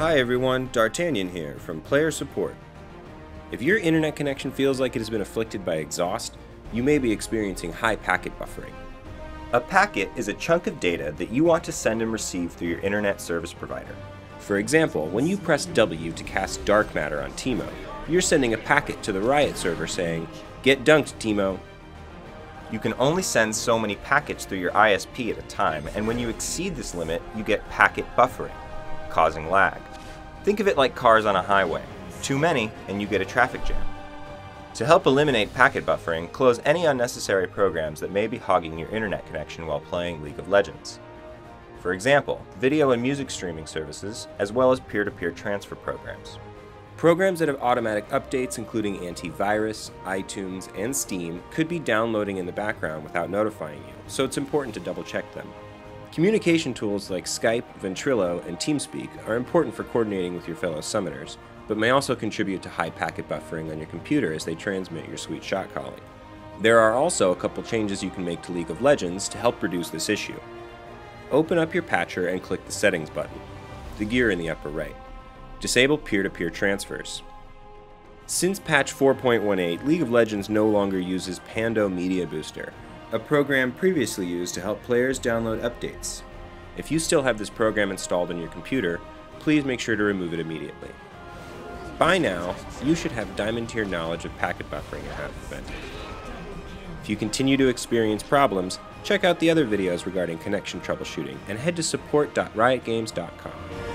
Hi everyone, D'Artagnan here from Player Support. If your internet connection feels like it has been afflicted by exhaust, you may be experiencing high packet buffering. A packet is a chunk of data that you want to send and receive through your internet service provider. For example, when you press W to cast dark matter on Teemo, you're sending a packet to the Riot server saying, Get dunked, Teemo. You can only send so many packets through your ISP at a time, and when you exceed this limit, you get packet buffering, causing lag. Think of it like cars on a highway. Too many, and you get a traffic jam. To help eliminate packet buffering, close any unnecessary programs that may be hogging your internet connection while playing League of Legends. For example, video and music streaming services, as well as peer-to-peer transfer programs. Programs that have automatic updates, including antivirus, iTunes, and Steam, could be downloading in the background without notifying you, so it's important to double check them. Communication tools like Skype, Ventrilo, and TeamSpeak are important for coordinating with your fellow summoners, but may also contribute to high packet buffering on your computer as they transmit your sweet shot calling. There are also a couple changes you can make to League of Legends to help reduce this issue. Open up your patcher and click the Settings button, the gear in the upper right. Disable peer-to-peer -peer transfers. Since patch 4.18, League of Legends no longer uses Pando Media Booster, a program previously used to help players download updates. If you still have this program installed on your computer, please make sure to remove it immediately. By now, you should have diamond tier knowledge of packet buffering and how to. If you continue to experience problems, check out the other videos regarding connection troubleshooting and head to support.riotgames.com.